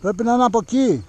Πρέπει να είναι από εκεί.